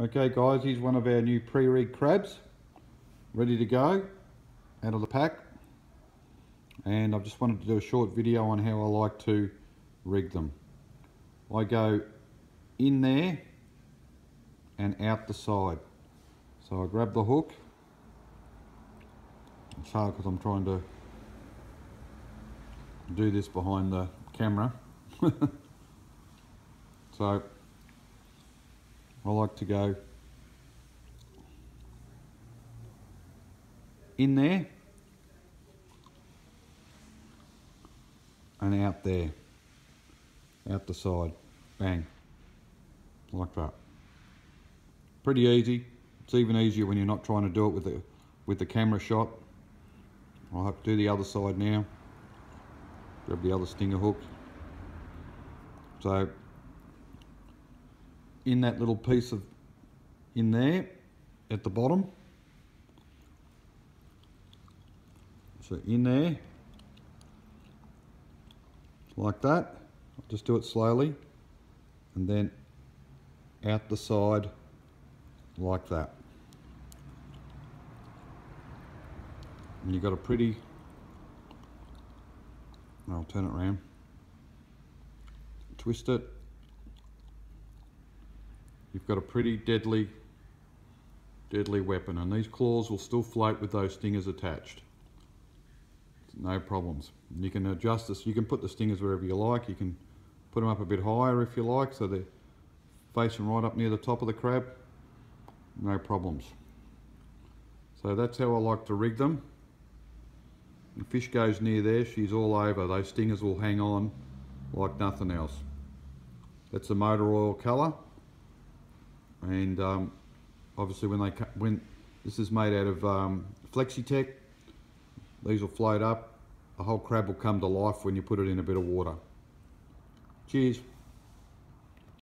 Okay guys, here's one of our new pre-rig crabs, ready to go, out of the pack. And I just wanted to do a short video on how I like to rig them. I go in there and out the side. So I grab the hook. It's hard because I'm trying to do this behind the camera. so I like to go in there and out there, out the side, bang, like that. Pretty easy. It's even easier when you're not trying to do it with the with the camera shot. I'll have to do the other side now. Grab the other stinger hook. So in that little piece of in there at the bottom. So in there, like that. I'll just do it slowly and then out the side like that. And you've got a pretty, I'll turn it around, twist it, you've got a pretty deadly, deadly weapon and these claws will still float with those stingers attached. No problems. You can adjust this, you can put the stingers wherever you like, you can put them up a bit higher if you like so they're facing right up near the top of the crab no problems. So that's how I like to rig them. The fish goes near there, she's all over. Those stingers will hang on like nothing else. That's the motor oil colour. And um, obviously when they when this is made out of um, Flexitech, these will float up. The whole crab will come to life when you put it in a bit of water. Cheers.